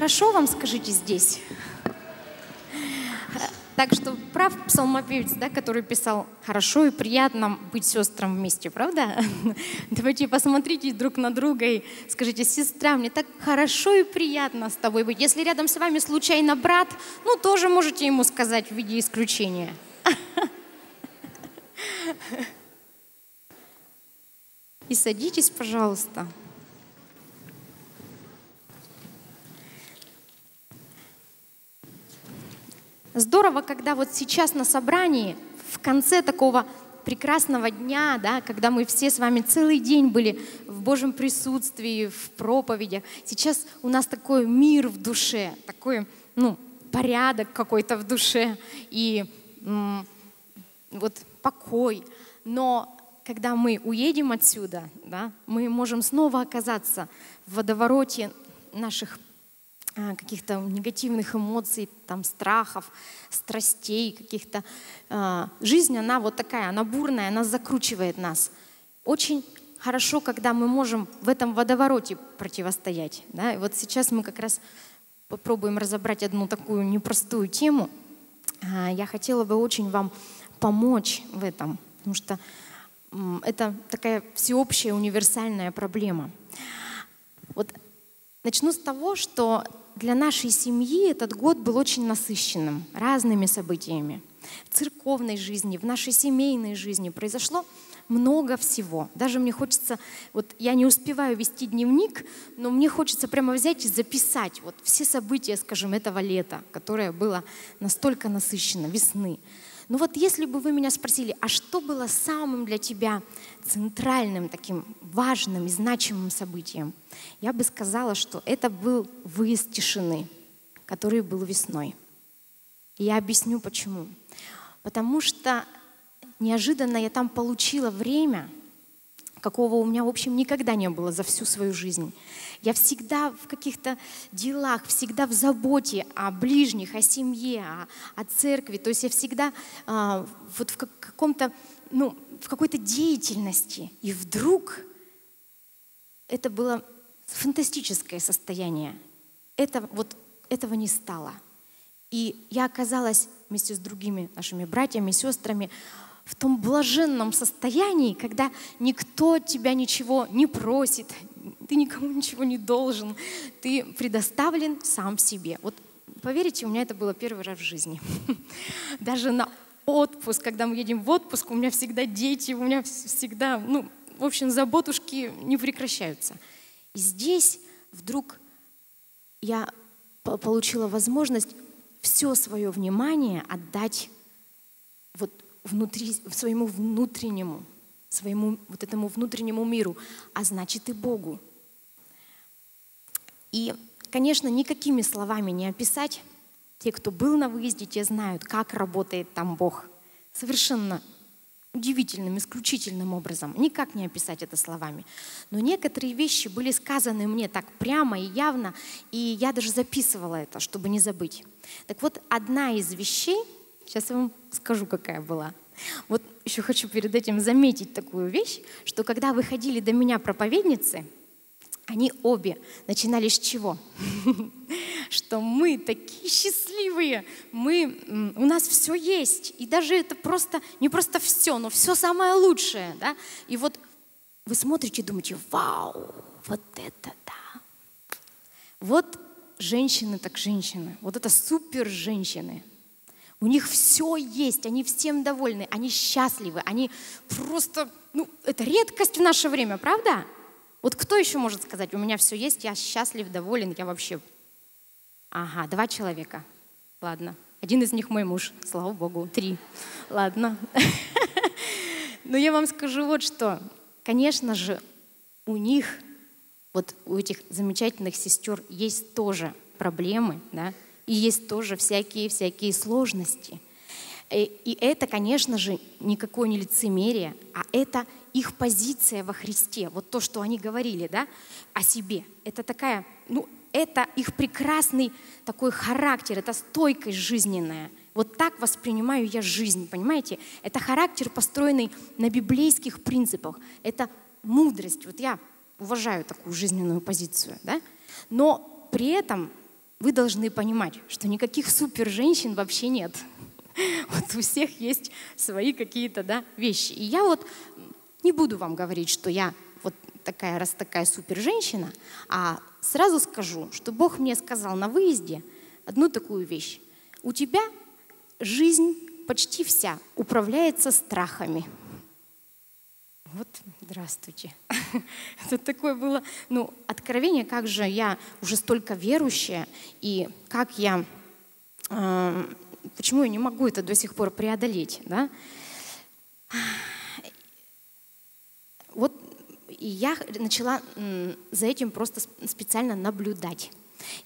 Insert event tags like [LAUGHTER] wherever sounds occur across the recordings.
хорошо вам, скажите, здесь? Так что прав псалмопевец, да, который писал «хорошо и приятно быть сестрам вместе», правда? [LAUGHS] Давайте посмотрите друг на друга и скажите «сестра, мне так хорошо и приятно с тобой быть». Если рядом с вами случайно брат, ну, тоже можете ему сказать в виде исключения. [LAUGHS] И садитесь, пожалуйста. Здорово, когда вот сейчас на собрании, в конце такого прекрасного дня, да, когда мы все с вами целый день были в Божьем присутствии, в проповедях, сейчас у нас такой мир в душе, такой, ну, порядок какой-то в душе и м, вот покой. Но когда мы уедем отсюда, да, мы можем снова оказаться в водовороте наших каких-то негативных эмоций, там, страхов, страстей каких-то. А, жизнь, она вот такая, она бурная, она закручивает нас. Очень хорошо, когда мы можем в этом водовороте противостоять. Да? И вот сейчас мы как раз попробуем разобрать одну такую непростую тему. А, я хотела бы очень вам помочь в этом, потому что это такая всеобщая универсальная проблема. Вот начну с того, что для нашей семьи этот год был очень насыщенным разными событиями. В церковной жизни, в нашей семейной жизни произошло много всего. Даже мне хочется, вот я не успеваю вести дневник, но мне хочется прямо взять и записать вот все события, скажем, этого лета, которое было настолько насыщенно, весны. Но вот если бы вы меня спросили, а что было самым для тебя центральным, таким важным и значимым событием, я бы сказала, что это был выезд тишины, который был весной. И я объясню почему. Потому что неожиданно я там получила время – какого у меня, в общем, никогда не было за всю свою жизнь. Я всегда в каких-то делах, всегда в заботе о ближних, о семье, о, о церкви. То есть я всегда а, вот в каком-то, ну, в какой-то деятельности. И вдруг это было фантастическое состояние. Это, вот, этого не стало. И я оказалась вместе с другими нашими братьями, сестрами в том блаженном состоянии, когда никто тебя ничего не просит, ты никому ничего не должен, ты предоставлен сам себе. Вот поверите, у меня это было первый раз в жизни. [LAUGHS] Даже на отпуск, когда мы едем в отпуск, у меня всегда дети, у меня всегда, ну, в общем, заботушки не прекращаются. И здесь вдруг я получила возможность все свое внимание отдать вот внутри, своему внутреннему, своему вот этому внутреннему миру, а значит и Богу. И, конечно, никакими словами не описать. Те, кто был на выезде, те знают, как работает там Бог. Совершенно удивительным, исключительным образом. Никак не описать это словами. Но некоторые вещи были сказаны мне так прямо и явно, и я даже записывала это, чтобы не забыть. Так вот, одна из вещей — Сейчас я вам скажу, какая была. Вот еще хочу перед этим заметить такую вещь, что когда выходили до меня проповедницы, они обе начинали с чего? [LAUGHS] Что мы такие счастливые, мы, у нас все есть. И даже это просто, не просто все, но все самое лучшее. Да? И вот вы смотрите и думаете, вау, вот это да. Вот женщины так женщины, вот это супер женщины. У них все есть, они всем довольны, они счастливы, они просто, ну, это редкость в наше время, правда? Вот кто еще может сказать, у меня все есть, я счастлив, доволен, я вообще... Ага, два человека. Ладно. Один из них мой муж, слава богу. Три. Ладно. [LAUGHS] Но я вам скажу вот что. Конечно же, у них, вот у этих замечательных сестер есть тоже проблемы, да, и есть тоже всякие-всякие сложности. Э, и это, конечно же, никакое не лицемерие, а это их позиция во Христе. Вот то, что они говорили да, о себе. Это такая, ну, это их прекрасный такой характер, это стойкость жизненная. Вот так воспринимаю я жизнь, понимаете? Это характер, построенный на библейских принципах. Это мудрость. Вот я уважаю такую жизненную позицию, да? Но при этом вы должны понимать, что никаких супер женщин вообще нет. [LAUGHS] Вот у всех есть свои какие-то да, вещи. И я вот не буду вам говорить, что я такая, раз такая супер женщина, а сразу скажу, что Бог мне сказал на выезде одну такую вещь. У тебя жизнь почти вся управляется страхами. Вот, здравствуйте. [LAUGHS] Это такое было, ну, откровение, как же я уже столько верующая, и как я, э, почему я не могу это до сих пор преодолеть, да? И я начала за этим просто специально наблюдать.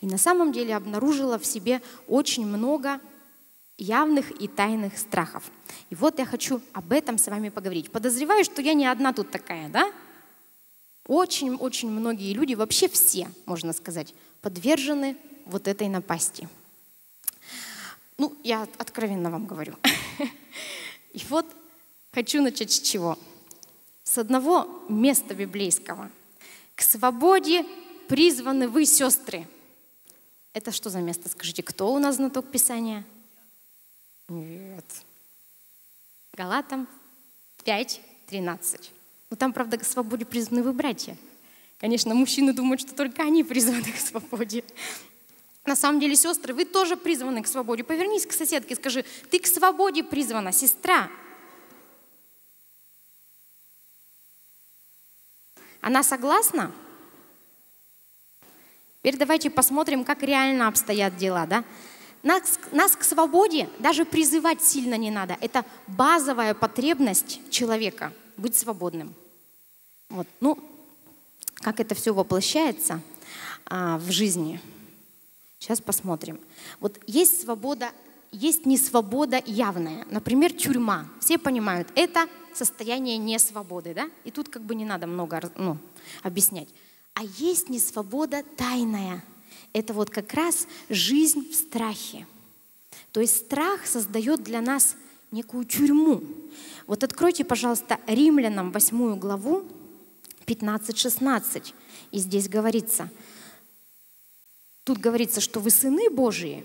И на самом деле обнаружила в себе очень много явных и тайных страхов. И вот я хочу об этом с вами поговорить. Подозреваю, что я не одна тут такая, да? Очень-очень многие люди, вообще все, можно сказать, подвержены вот этой напасти. Ну, я откровенно вам говорю. [LAUGHS] И вот хочу начать с чего? С одного места библейского. К свободе призваны вы, сестры. Это что за место? Скажите, кто у нас знаток Писания? Нет. Галатам 5, 13. Ну там, правда, к свободе призваны вы, братья. Конечно, мужчины думают, что только они призваны к свободе. На самом деле, сестры, вы тоже призваны к свободе. Повернись к соседке и скажи, ты к свободе призвана, сестра. Она согласна? Теперь давайте посмотрим, как реально обстоят дела. Да? Нас, нас к свободе даже призывать сильно не надо. Это базовая потребность человека – быть свободным. Вот. Ну, как это все воплощается а, в жизни, сейчас посмотрим. Вот есть свобода, есть несвобода явная. Например, тюрьма. Все понимают, это состояние несвободы, да? И тут как бы не надо много ну, объяснять. А есть несвобода тайная – это вот как раз жизнь в страхе. То есть страх создает для нас некую тюрьму. Вот откройте, пожалуйста, Римлянам 8 главу 15-16. И здесь говорится, тут говорится, что вы сыны Божии.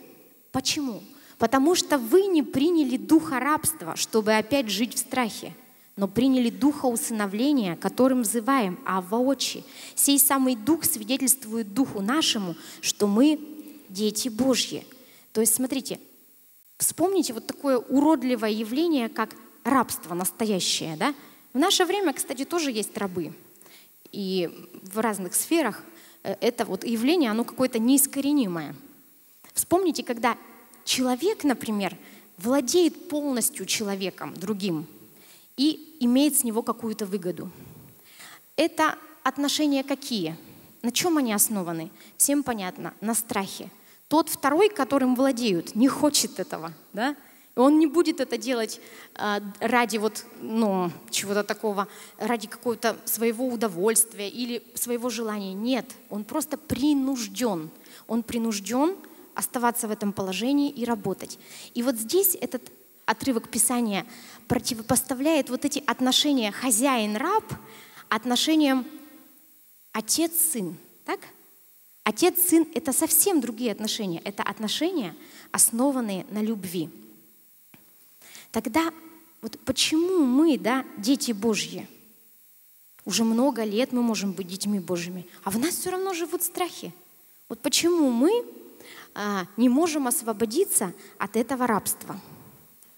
Почему? Потому что вы не приняли духа рабства, чтобы опять жить в страхе но приняли духа усыновления, которым взываем, а воочи. Сей самый дух свидетельствует духу нашему, что мы дети Божьи. То есть, смотрите, вспомните вот такое уродливое явление, как рабство настоящее. Да? В наше время, кстати, тоже есть рабы. И в разных сферах э, это вот явление, оно какое-то неискоренимое. Вспомните, когда человек, например, владеет полностью человеком другим – и имеет с него какую-то выгоду. Это отношения какие? На чем они основаны? Всем понятно, на страхе. Тот второй, которым владеют, не хочет этого, да? Он не будет это делать э, ради вот, ну, чего-то такого, ради какого-то своего удовольствия или своего желания. Нет, он просто принужден. Он принужден оставаться в этом положении и работать. И вот здесь этот отрывок Писания противопоставляет вот эти отношения хозяин-раб отношениям отец-сын. Так? Отец-сын — это совсем другие отношения. Это отношения, основанные на любви. Тогда вот почему мы, да, дети Божьи, уже много лет мы можем быть детьми Божьими, а в нас все равно живут страхи. Вот почему мы а, не можем освободиться от этого рабства?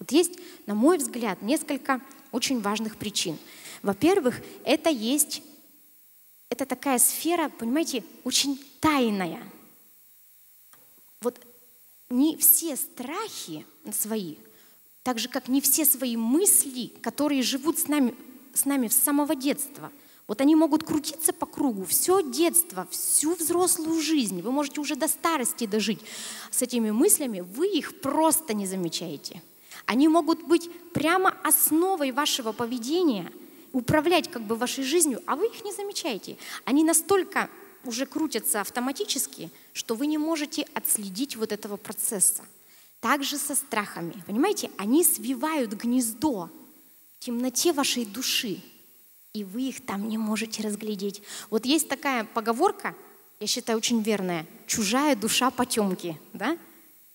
Вот есть, на мой взгляд, несколько очень важных причин. Во-первых, это есть, это такая сфера, понимаете, очень тайная. Вот не все страхи свои, так же, как не все свои мысли, которые живут с нами, с нами с самого детства, вот они могут крутиться по кругу все детство, всю взрослую жизнь. Вы можете уже до старости дожить с этими мыслями, вы их просто не замечаете. Они могут быть прямо основой вашего поведения, управлять как бы вашей жизнью, а вы их не замечаете. Они настолько уже крутятся автоматически, что вы не можете отследить вот этого процесса. Также со страхами. Понимаете, они свивают гнездо в темноте вашей души, и вы их там не можете разглядеть. Вот есть такая поговорка, я считаю, очень верное. Чужая душа потемки, да?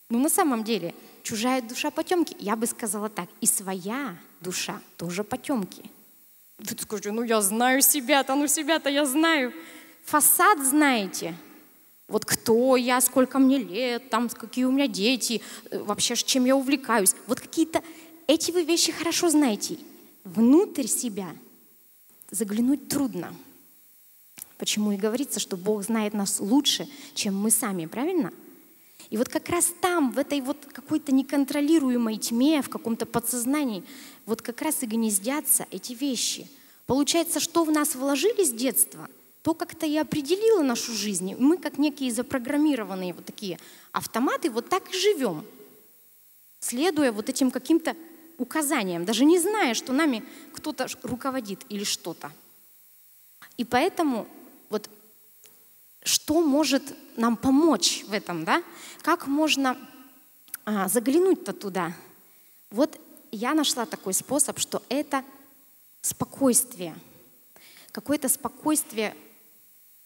Ну, на самом деле, чужая душа потемки, я бы сказала так, и своя душа тоже потемки. Вы скажете, ну я знаю себя-то, ну себя-то я знаю. Фасад знаете. Вот кто я, сколько мне лет, там какие у меня дети, э, вообще чем я увлекаюсь. Вот какие-то эти вы вещи хорошо знаете. Внутрь себя заглянуть трудно. Почему и говорится, что Бог знает нас лучше, чем мы сами, правильно? И вот как раз там, в этой вот какой-то неконтролируемой тьме, в каком-то подсознании, вот как раз и гнездятся эти вещи. Получается, что в нас вложили с детства, то как-то и определило нашу жизнь. Мы, как некие запрограммированные вот такие автоматы, вот так и живем, следуя вот этим каким-то указаниям, даже не зная, что нами кто-то руководит или что-то. И поэтому вот что может нам помочь в этом, да? Как можно а, заглянуть-то туда? Вот я нашла такой способ, что это спокойствие, какое-то спокойствие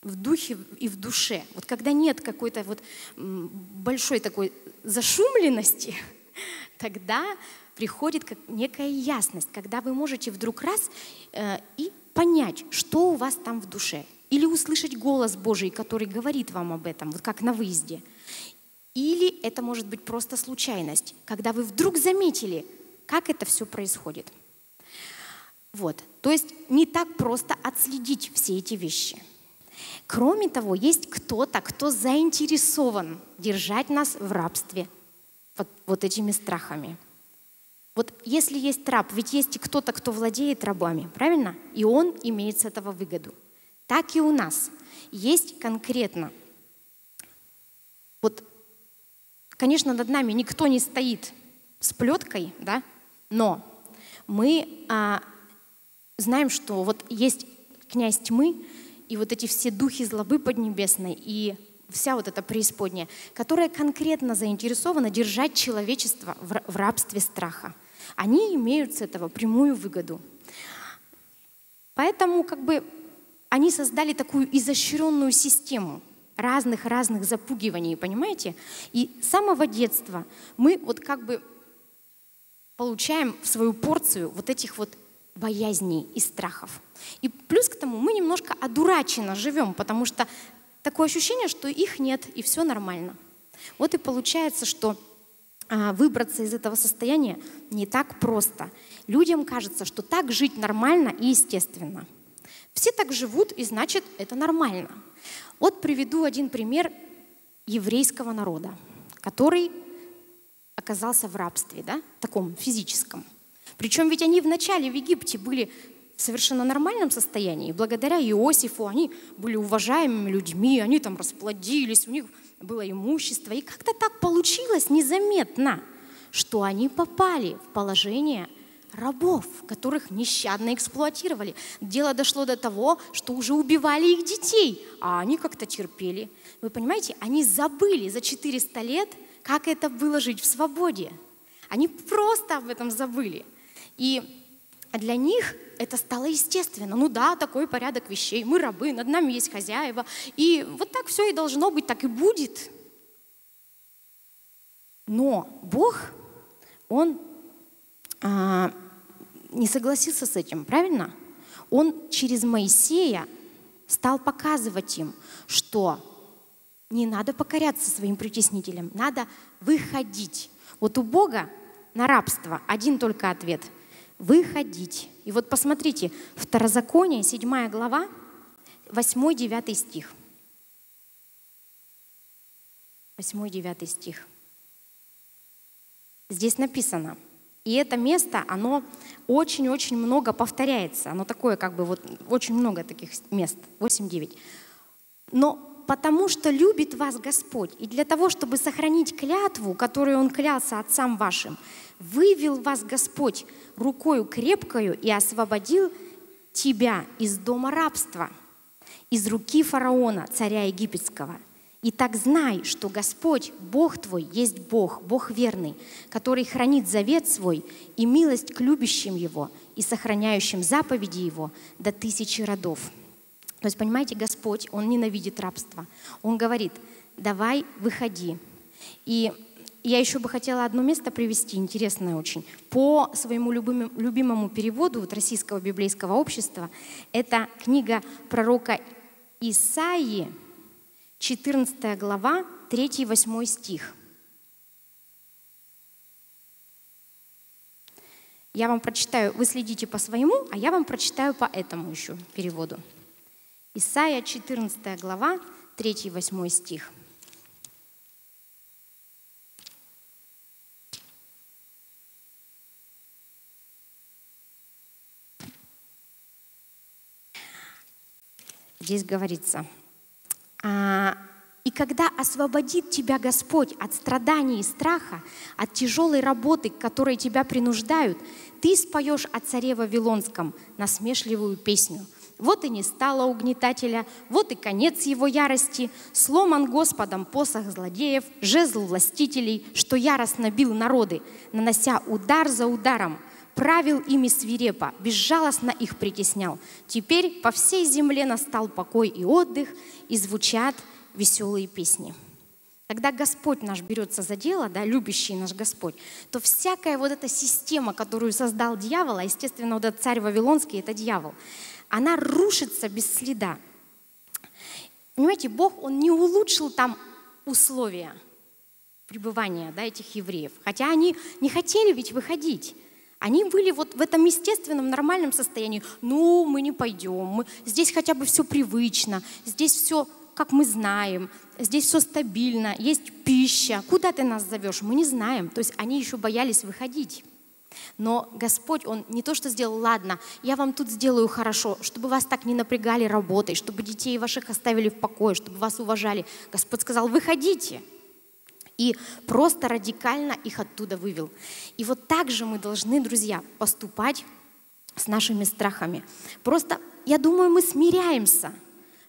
в духе и в душе. Вот когда нет какой-то вот большой такой зашумленности, [LAUGHS] тогда приходит как некая ясность, когда вы можете вдруг раз э, и понять, что у вас там в душе. Или услышать голос Божий, который говорит вам об этом, вот как на выезде. Или это может быть просто случайность, когда вы вдруг заметили, как это все происходит. Вот. То есть не так просто отследить все эти вещи. Кроме того, есть кто-то, кто заинтересован держать нас в рабстве вот, вот этими страхами. Вот если есть раб, ведь есть и кто-то, кто владеет рабами, правильно? И он имеет с этого выгоду. Так и у нас. Есть конкретно. Вот, конечно, над нами никто не стоит с плеткой, да, но мы а, знаем, что вот есть князь тьмы, и вот эти все духи злобы поднебесной, и вся вот эта преисподняя, которая конкретно заинтересована держать человечество в рабстве страха. Они имеют с этого прямую выгоду. Поэтому как бы они создали такую изощренную систему разных-разных запугиваний, понимаете? И с самого детства мы вот как бы получаем в свою порцию вот этих вот боязней и страхов. И плюс к тому мы немножко одураченно живем, потому что такое ощущение, что их нет, и все нормально. Вот и получается, что а, выбраться из этого состояния не так просто. Людям кажется, что так жить нормально и естественно. Все так живут, и значит, это нормально. Вот приведу один пример еврейского народа, который оказался в рабстве, да, таком физическом. Причем ведь они вначале в Египте были в совершенно нормальном состоянии. Благодаря Иосифу они были уважаемыми людьми, они там расплодились, у них было имущество. И как-то так получилось незаметно, что они попали в положение рабов, которых нещадно эксплуатировали. Дело дошло до того, что уже убивали их детей, а они как-то терпели. Вы понимаете, они забыли за 400 лет, как это было жить в свободе. Они просто об этом забыли. И для них это стало естественно. Ну да, такой порядок вещей. Мы рабы, над нами есть хозяева. И вот так все и должно быть, так и будет. Но Бог, Он не согласился с этим, правильно? Он через Моисея стал показывать им, что не надо покоряться своим притеснителям, надо выходить. Вот у Бога на рабство один только ответ – выходить. И вот посмотрите, Второзаконие, 7 глава, 8-9 стих. 8-9 стих. Здесь написано, и это место, оно очень-очень много повторяется. Оно такое, как бы, вот очень много таких мест. 8-9. Но потому что любит вас Господь, и для того, чтобы сохранить клятву, которую Он клялся отцам вашим, вывел вас Господь рукою крепкою и освободил тебя из дома рабства, из руки фараона, царя египетского. И так знай, что Господь, Бог твой, есть Бог, Бог верный, который хранит завет свой и милость к любящим Его и сохраняющим заповеди Его до тысячи родов. То есть, понимаете, Господь, Он ненавидит рабство. Он говорит, давай, выходи. И я еще бы хотела одно место привести, интересное очень. По своему любимому, переводу вот, Российского библейского общества, это книга пророка Исаии, 14 глава, 3-8 стих. Я вам прочитаю, вы следите по своему, а я вам прочитаю по этому еще переводу. Исайя 14 глава, 3-8 стих. Здесь говорится, «А, и когда освободит тебя Господь от страданий и страха, от тяжелой работы, к которой тебя принуждают, ты споешь о царе Вавилонском насмешливую песню – вот и не стало угнетателя, вот и конец его ярости. Сломан Господом посох злодеев, жезл властителей, что яростно бил народы, нанося удар за ударом, правил ими свирепо, безжалостно их притеснял. Теперь по всей земле настал покой и отдых, и звучат веселые песни. Когда Господь наш берется за дело, да, любящий наш Господь, то всякая вот эта система, которую создал дьявол, а естественно вот этот царь Вавилонский, это дьявол, она рушится без следа. Понимаете, Бог, Он не улучшил там условия пребывания да, этих евреев. Хотя они не хотели ведь выходить. Они были вот в этом естественном, нормальном состоянии. Ну, мы не пойдем, мы... здесь хотя бы все привычно, здесь все, как мы знаем, здесь все стабильно, есть пища. Куда ты нас зовешь? Мы не знаем. То есть они еще боялись выходить. Но Господь, Он не то что сделал, ладно, я вам тут сделаю хорошо, чтобы вас так не напрягали работой, чтобы детей ваших оставили в покое, чтобы вас уважали. Господь сказал, выходите. И просто радикально их оттуда вывел. И вот так же мы должны, друзья, поступать с нашими страхами. Просто, я думаю, мы смиряемся.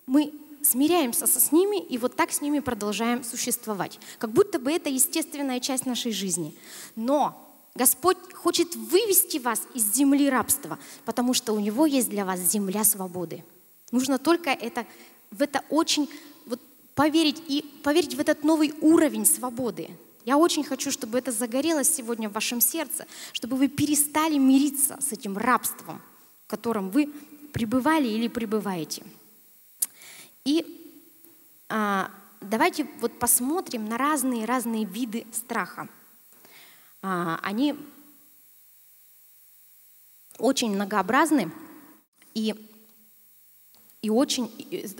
Мы смиряемся с ними и вот так с ними продолжаем существовать. Как будто бы это естественная часть нашей жизни. Но Господь хочет вывести вас из земли рабства, потому что у Него есть для вас земля свободы. Нужно только это, в это очень поверить и поверить в этот новый уровень свободы. Я очень хочу, чтобы это загорелось сегодня в вашем сердце, чтобы вы перестали мириться с этим рабством, в котором вы пребывали или пребываете. И а, давайте вот посмотрим на разные-разные виды страха. А, они очень многообразны и, и очень,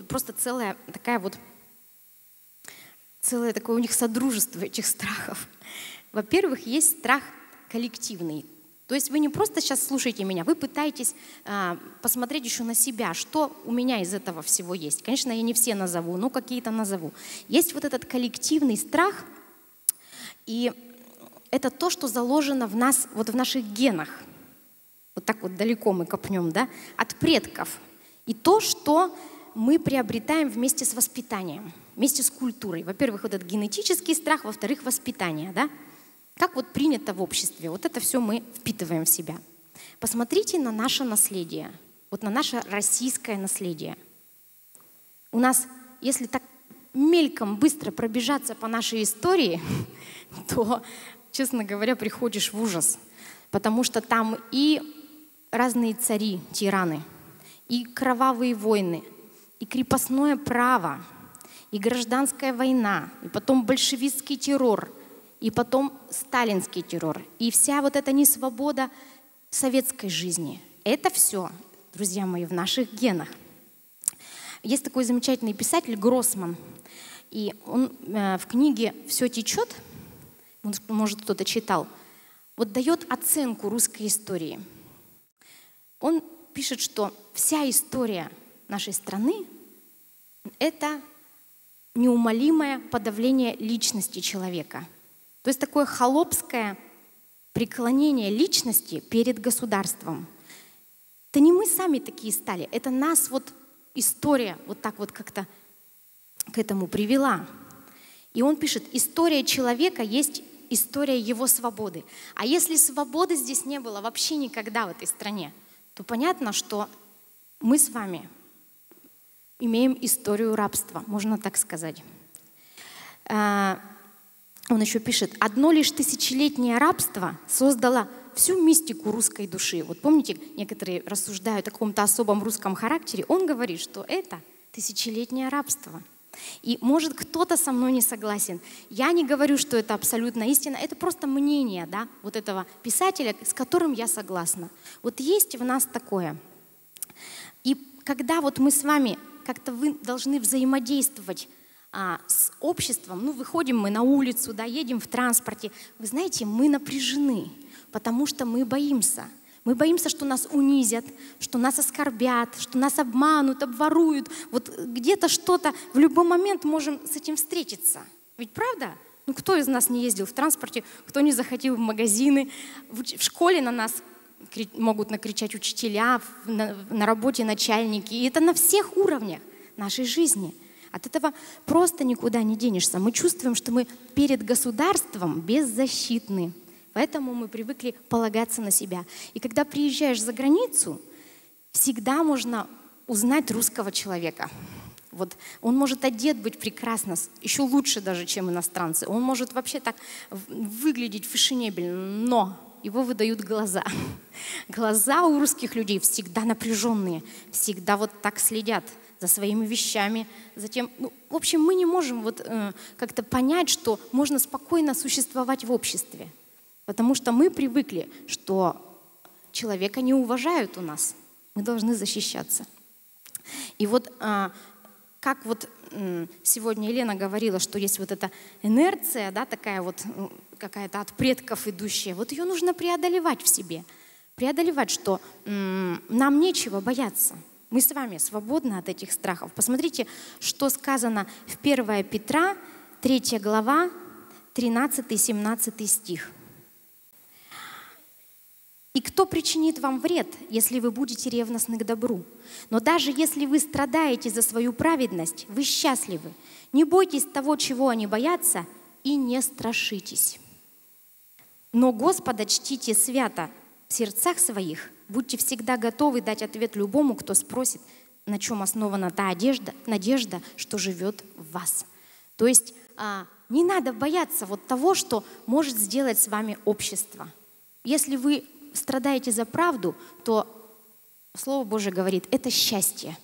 просто целая такая вот, целое такое у них содружество этих страхов. Во-первых, есть страх коллективный. То есть вы не просто сейчас слушаете меня, вы пытаетесь а, посмотреть еще на себя, что у меня из этого всего есть. Конечно, я не все назову, но какие-то назову. Есть вот этот коллективный страх, и это то, что заложено в нас, вот в наших генах. Вот так вот далеко мы копнем, да, от предков. И то, что мы приобретаем вместе с воспитанием, вместе с культурой. Во-первых, вот этот генетический страх, во-вторых, воспитание, да. Как вот принято в обществе. Вот это все мы впитываем в себя. Посмотрите на наше наследие, вот на наше российское наследие. У нас, если так мельком быстро пробежаться по нашей истории, [LAUGHS] то честно говоря, приходишь в ужас, потому что там и разные цари, тираны, и кровавые войны, и крепостное право, и гражданская война, и потом большевистский террор, и потом сталинский террор, и вся вот эта несвобода советской жизни. Это все, друзья мои, в наших генах. Есть такой замечательный писатель Гроссман, и он э, в книге «Все течет» может кто-то читал, вот дает оценку русской истории. Он пишет, что вся история нашей страны — это неумолимое подавление личности человека. То есть такое холопское преклонение личности перед государством. Это не мы сами такие стали, это нас вот история вот так вот как-то к этому привела. И он пишет, история человека есть история его свободы. А если свободы здесь не было вообще никогда в этой стране, то понятно, что мы с вами имеем историю рабства, можно так сказать. А, он еще пишет, одно лишь тысячелетнее рабство создало всю мистику русской души. Вот помните, некоторые рассуждают о каком-то особом русском характере. Он говорит, что это тысячелетнее рабство. И может кто-то со мной не согласен. Я не говорю, что это абсолютно истина, это просто мнение да, вот этого писателя, с которым я согласна. Вот есть в нас такое. И когда вот мы с вами как-то вы должны взаимодействовать а, с обществом, ну, выходим мы на улицу, да, едем в транспорте, вы знаете, мы напряжены, потому что мы боимся. Мы боимся, что нас унизят, что нас оскорбят, что нас обманут, обворуют. Вот где-то что-то в любой момент можем с этим встретиться. Ведь правда? Ну кто из нас не ездил в транспорте, кто не заходил в магазины, в школе на нас могут накричать учителя, на, работе начальники. И это на всех уровнях нашей жизни. От этого просто никуда не денешься. Мы чувствуем, что мы перед государством беззащитны. Поэтому мы привыкли полагаться на себя. И когда приезжаешь за границу, всегда можно узнать русского человека. Вот он может одет быть прекрасно, еще лучше даже, чем иностранцы. Он может вообще так выглядеть фешенебельно, но его выдают глаза. [LAUGHS] Глаза у русских людей всегда напряженные, всегда вот так следят за своими вещами. Затем, ну, в общем, мы не можем вот э, как-то понять, что можно спокойно существовать в обществе, потому что мы привыкли, что человека не уважают у нас. Мы должны защищаться. И вот э, как вот сегодня Елена говорила, что есть вот эта инерция, да, такая вот какая-то от предков идущая, вот ее нужно преодолевать в себе. Преодолевать, что нам нечего бояться. Мы с вами свободны от этих страхов. Посмотрите, что сказано в 1 Петра, 3 глава, 13-17 стих. И кто причинит вам вред, если вы будете ревностны к добру? Но даже если вы страдаете за свою праведность, вы счастливы. Не бойтесь того, чего они боятся, и не страшитесь. Но Господа чтите свято в сердцах своих, будьте всегда готовы дать ответ любому, кто спросит, на чем основана та одежда, надежда, что живет в вас. То есть а, не надо бояться вот того, что может сделать с вами общество. Если вы страдаете за правду, то Слово Божие говорит, это счастье.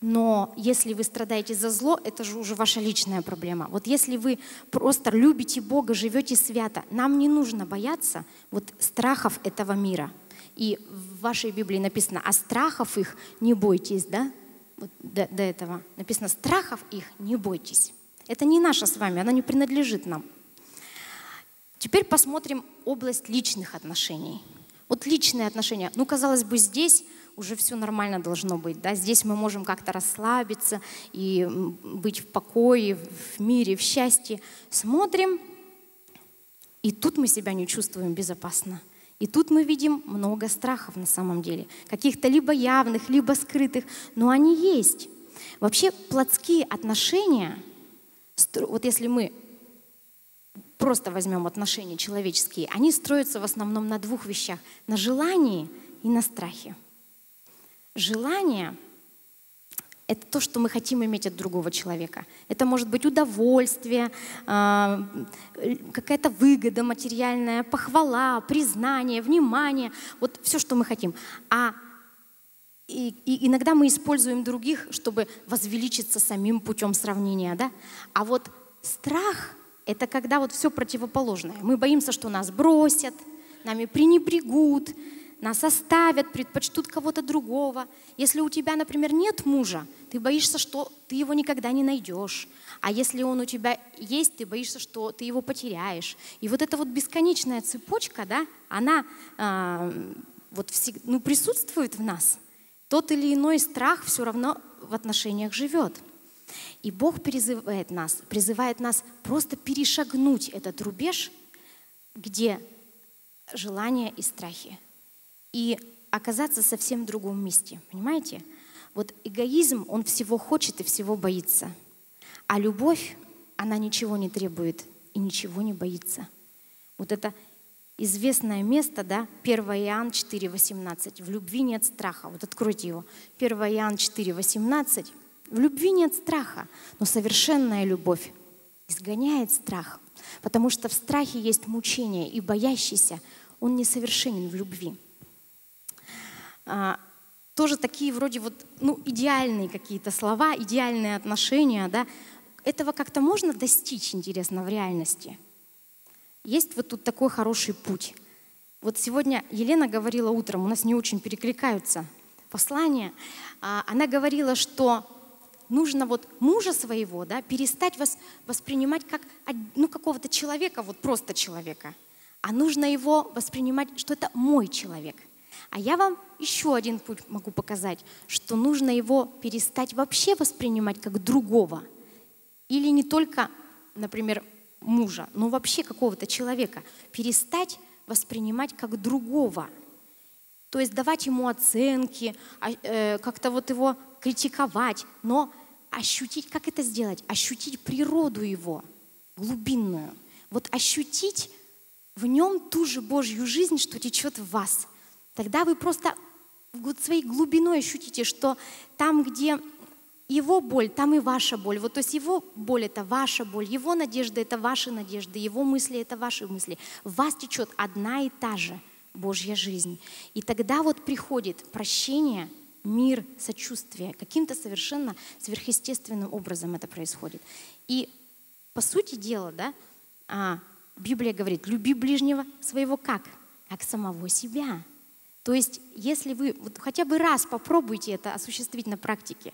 Но если вы страдаете за зло, это же уже ваша личная проблема. Вот если вы просто любите Бога, живете свято, нам не нужно бояться вот страхов этого мира. И в вашей Библии написано, а страхов их не бойтесь, да? Вот до, до этого написано, страхов их не бойтесь. Это не наша с вами, она не принадлежит нам. Теперь посмотрим область личных отношений. Вот личные отношения. Ну, казалось бы, здесь уже все нормально должно быть. Да? Здесь мы можем как-то расслабиться и быть в покое, в мире, в счастье. Смотрим, и тут мы себя не чувствуем безопасно. И тут мы видим много страхов на самом деле. Каких-то либо явных, либо скрытых, но они есть. Вообще плотские отношения, вот если мы просто возьмем отношения человеческие, они строятся в основном на двух вещах. На желании и на страхе. Желание — это то, что мы хотим иметь от другого человека. Это может быть удовольствие, а, какая-то выгода материальная, похвала, признание, внимание. Вот все, что мы хотим. А и, и иногда мы используем других, чтобы возвеличиться самим путем сравнения. Да? А вот страх — это когда вот все противоположное. Мы боимся, что нас бросят, нами пренебрегут, нас оставят, предпочтут кого-то другого. Если у тебя, например, нет мужа, ты боишься, что ты его никогда не найдешь. А если он у тебя есть, ты боишься, что ты его потеряешь. И вот эта вот бесконечная цепочка, да, она э, вот всегда, ну, присутствует в нас. Тот или иной страх все равно в отношениях живет. И Бог призывает нас, призывает нас просто перешагнуть этот рубеж, где желания и страхи, и оказаться совсем в другом месте. Понимаете? Вот эгоизм, он всего хочет и всего боится. А любовь, она ничего не требует и ничего не боится. Вот это известное место, да, 1 Иоанн 4,18. В любви нет страха. Вот откройте его. 1 Иоанн 4,18 В любви нет страха, но совершенная любовь изгоняет страх, потому что в страхе есть мучение, и боящийся, он несовершенен в любви. А, тоже такие вроде вот, ну, идеальные какие-то слова, идеальные отношения, да, этого как-то можно достичь, интересно, в реальности. Есть вот тут такой хороший путь. Вот сегодня Елена говорила утром, у нас не очень перекликаются послания, а, она говорила, что нужно вот мужа своего да, перестать вас воспринимать как ну, какого-то человека, вот просто человека, а нужно его воспринимать, что это мой человек. А я вам еще один путь могу показать, что нужно его перестать вообще воспринимать как другого. Или не только, например, мужа, но вообще какого-то человека. Перестать воспринимать как другого. То есть давать ему оценки, а, э, как-то вот его критиковать, но ощутить, как это сделать? Ощутить природу его, глубинную. Вот ощутить в нем ту же Божью жизнь, что течет в вас. Тогда вы просто вот своей глубиной ощутите, что там, где его боль, там и ваша боль. Вот, то есть его боль – это ваша боль, его надежда – это ваши надежды, его мысли – это ваши мысли. В вас течет одна и та же Божья жизнь. И тогда вот приходит прощение – мир, сочувствие. Каким-то совершенно сверхъестественным образом это происходит. И по сути дела, да, а, Библия говорит, люби ближнего своего как? Как самого себя. То есть, если вы вот хотя бы раз попробуйте это осуществить на практике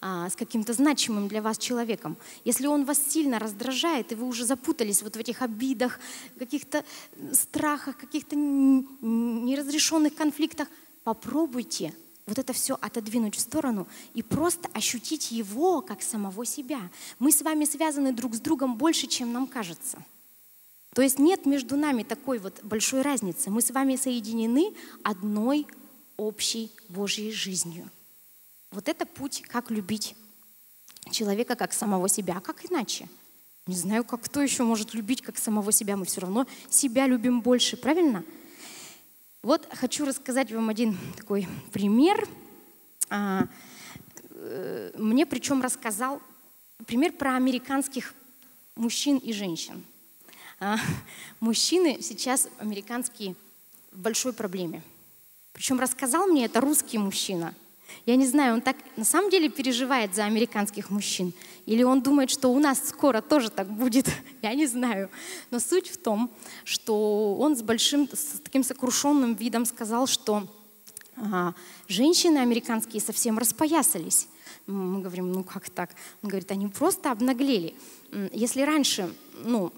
а, с каким-то значимым для вас человеком, если он вас сильно раздражает, и вы уже запутались вот в этих обидах, каких-то страхах, каких-то неразрешенных конфликтах, попробуйте вот это все отодвинуть в сторону и просто ощутить его как самого себя. Мы с вами связаны друг с другом больше, чем нам кажется. То есть нет между нами такой вот большой разницы. Мы с вами соединены одной общей Божьей жизнью. Вот это путь, как любить человека как самого себя. А как иначе? Не знаю, как кто еще может любить как самого себя. Мы все равно себя любим больше, правильно? Вот хочу рассказать вам один такой пример. А, э, мне причем рассказал пример про американских мужчин и женщин. А, мужчины сейчас американские в большой проблеме. Причем рассказал мне это русский мужчина. Я не знаю, он так на самом деле переживает за американских мужчин. Или он думает, что у нас скоро тоже так будет. [LAUGHS] Я не знаю. Но суть в том, что он с большим, с таким сокрушенным видом сказал, что а, женщины американские совсем распоясались. Мы говорим, ну как так? Он говорит, они просто обнаглели. Если раньше, ну,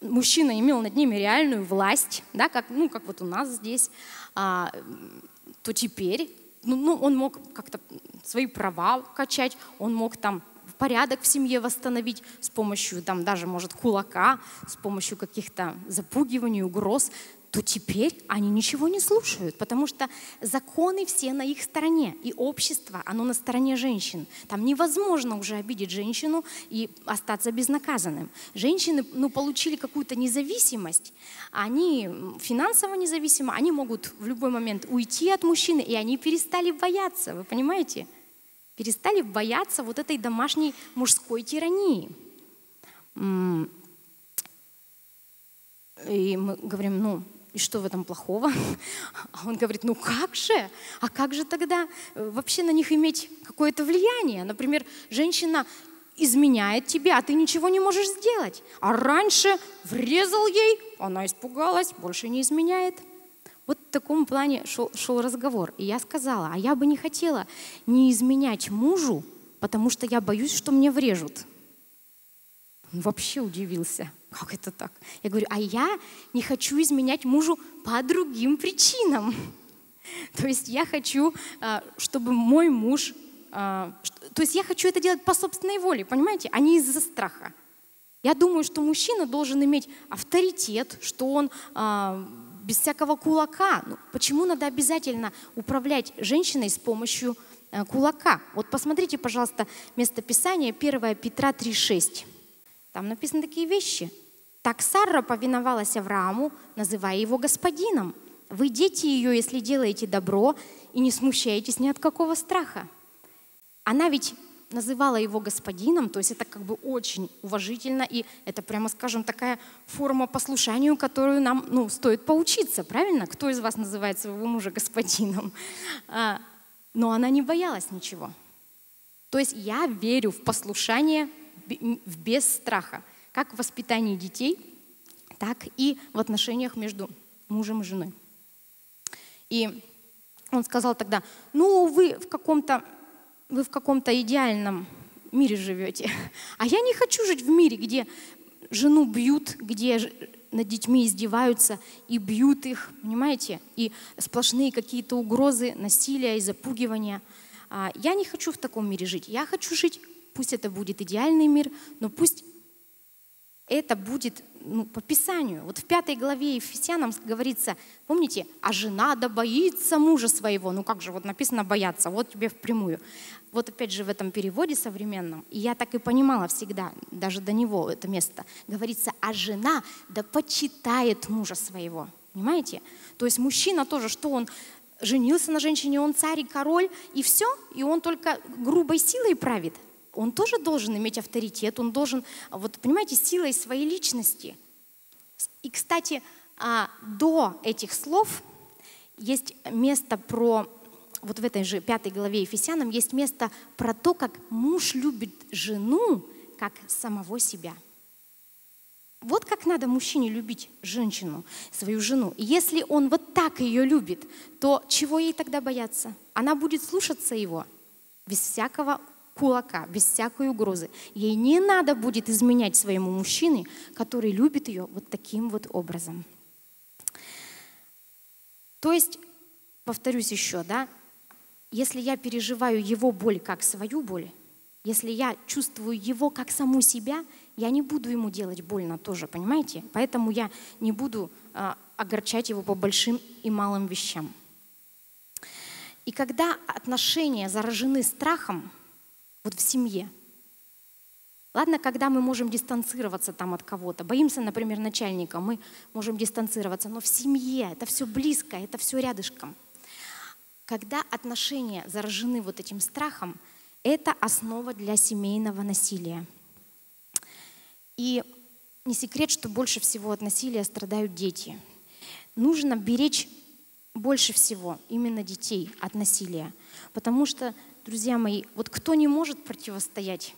мужчина имел над ними реальную власть, да, как, ну, как вот у нас здесь, а, то теперь ну, ну, он мог как-то свои права качать, он мог там порядок в семье восстановить с помощью, там, даже, может, кулака, с помощью каких-то запугиваний, угроз то теперь они ничего не слушают, потому что законы все на их стороне, и общество, оно на стороне женщин. Там невозможно уже обидеть женщину и остаться безнаказанным. Женщины ну, получили какую-то независимость, они финансово независимы, они могут в любой момент уйти от мужчины, и они перестали бояться, вы понимаете? Перестали бояться вот этой домашней мужской тирании. И мы говорим, ну, и что в этом плохого? [LAUGHS] А он говорит, ну как же? А как же тогда э, вообще на них иметь какое-то влияние? Например, женщина изменяет тебе, а ты ничего не можешь сделать. А раньше врезал ей, она испугалась, больше не изменяет. Вот в таком плане шел, шел разговор. И я сказала, а я бы не хотела не изменять мужу, потому что я боюсь, что мне врежут. Он вообще удивился. Как это так? Я говорю, а я не хочу изменять мужу по другим причинам. [LAUGHS] То есть я хочу, а, чтобы мой муж... А, то есть я хочу это делать по собственной воле, понимаете, а не из-за страха. Я думаю, что мужчина должен иметь авторитет, что он а, без всякого кулака. Ну, почему надо обязательно управлять женщиной с помощью кулака? Вот посмотрите, пожалуйста, местописание 1 Петра 3,6. Там написаны такие вещи – так Сара повиновалась Аврааму, называя его господином. Вы дети ее, если делаете добро и не смущаетесь ни от какого страха. Она ведь называла его господином, то есть это как бы очень уважительно, и это, прямо скажем, такая форма послушанию, которую нам ну, стоит поучиться, правильно? Кто из вас называет своего мужа господином? А, но она не боялась ничего. То есть я верю в послушание без страха, как в воспитании детей, так и в отношениях между мужем и женой. И он сказал тогда, ну, вы в каком-то вы в каком-то идеальном мире живете. [LAUGHS] А я не хочу жить в мире, где жену бьют, где над детьми издеваются и бьют их, понимаете? И сплошные какие-то угрозы, насилия и запугивания. А, я не хочу в таком мире жить. Я хочу жить, пусть это будет идеальный мир, но пусть это будет ну, по Писанию. Вот в пятой главе Ефесянам говорится, помните, а жена да боится мужа своего. Ну как же, вот написано бояться, вот тебе впрямую. Вот опять же в этом переводе современном, и я так и понимала всегда, даже до него это место, говорится, а жена да почитает мужа своего. Понимаете? То есть мужчина тоже, что он женился на женщине, он царь и король, и все, и он только грубой силой правит он тоже должен иметь авторитет, он должен, вот понимаете, силой своей личности. И, кстати, а, до этих слов есть место про, вот в этой же пятой главе Ефесянам есть место про то, как муж любит жену, как самого себя. Вот как надо мужчине любить женщину, свою жену. Если он вот так ее любит, то чего ей тогда бояться? Она будет слушаться его без всякого кулака, без всякой угрозы. Ей не надо будет изменять своему мужчине, который любит ее вот таким вот образом. То есть, повторюсь еще, да, если я переживаю его боль как свою боль, если я чувствую его как саму себя, я не буду ему делать больно тоже, понимаете? Поэтому я не буду э, огорчать его по большим и малым вещам. И когда отношения заражены страхом, вот в семье. Ладно, когда мы можем дистанцироваться там от кого-то, боимся, например, начальника, мы можем дистанцироваться, но в семье это все близко, это все рядышком. Когда отношения заражены вот этим страхом, это основа для семейного насилия. И не секрет, что больше всего от насилия страдают дети. Нужно беречь больше всего именно детей от насилия, потому что друзья мои, вот кто не может противостоять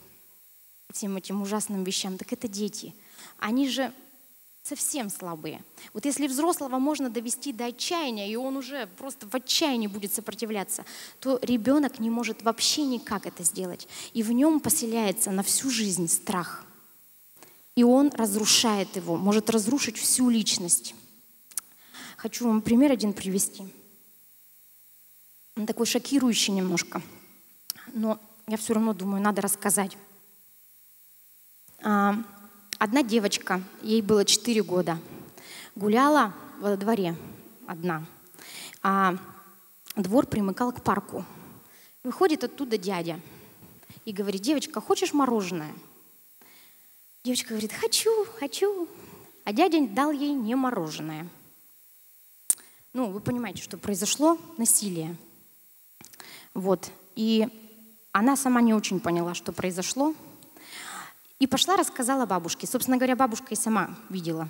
всем этим ужасным вещам, так это дети. Они же совсем слабые. Вот если взрослого можно довести до отчаяния, и он уже просто в отчаянии будет сопротивляться, то ребенок не может вообще никак это сделать. И в нем поселяется на всю жизнь страх. И он разрушает его, может разрушить всю личность. Хочу вам пример один привести. Он такой шокирующий немножко – но я все равно думаю, надо рассказать. А, одна девочка, ей было 4 года, гуляла во дворе одна, а двор примыкал к парку. Выходит оттуда дядя и говорит, девочка, хочешь мороженое? Девочка говорит, хочу, хочу. А дядя дал ей не мороженое. Ну, вы понимаете, что произошло насилие. Вот. И она сама не очень поняла, что произошло. И пошла, рассказала бабушке. Собственно говоря, бабушка и сама видела.